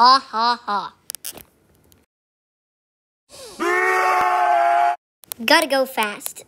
Ha ha ha. Gotta go fast.